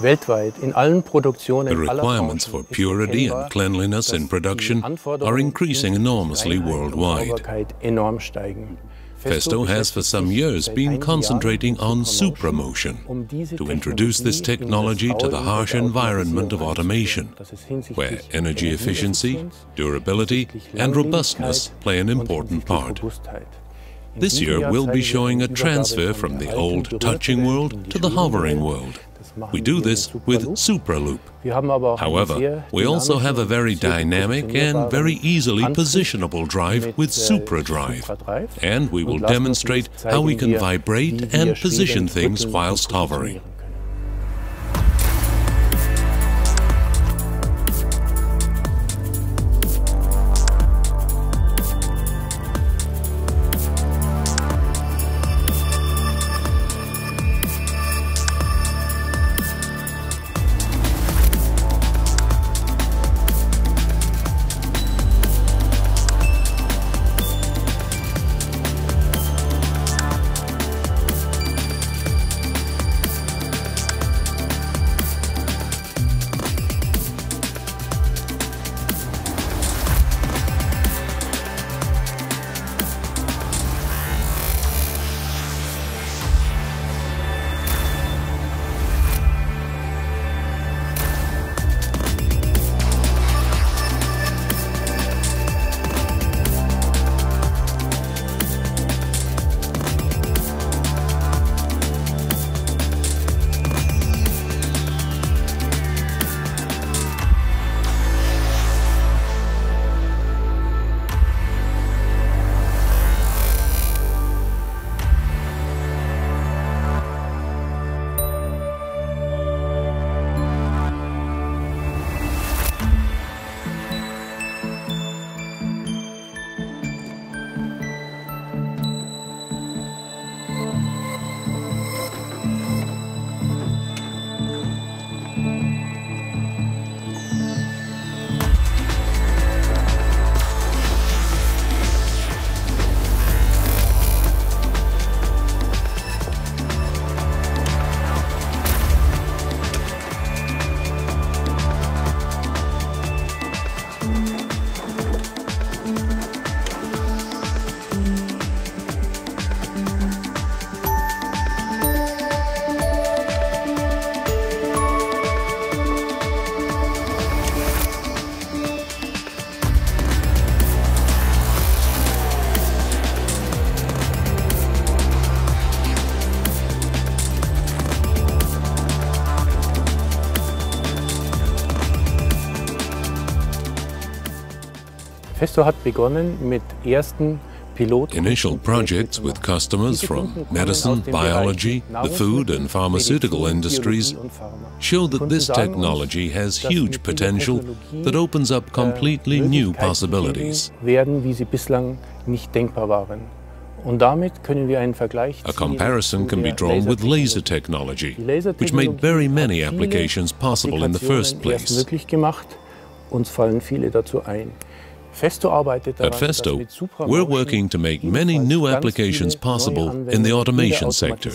The requirements for purity and cleanliness in production are increasing enormously worldwide. Festo has for some years been concentrating on supramotion to introduce this technology to the harsh environment of automation, where energy efficiency, durability and robustness play an important part. This year we'll be showing a transfer from the old touching world to the hovering world. We do this with Supraloop. However, we also have a very dynamic and very easily positionable drive with SupraDrive. And we will demonstrate how we can vibrate and position things whilst hovering. Festo hat begonnen mit ersten Initial projects with customers from medicine, biology, the food and pharmaceutical industries show that this technology has huge potential that opens up completely new possibilities. A comparison can be drawn with laser technology, which made very many applications possible in the first place. At Festo, we're working to make many new applications possible in the automation sector.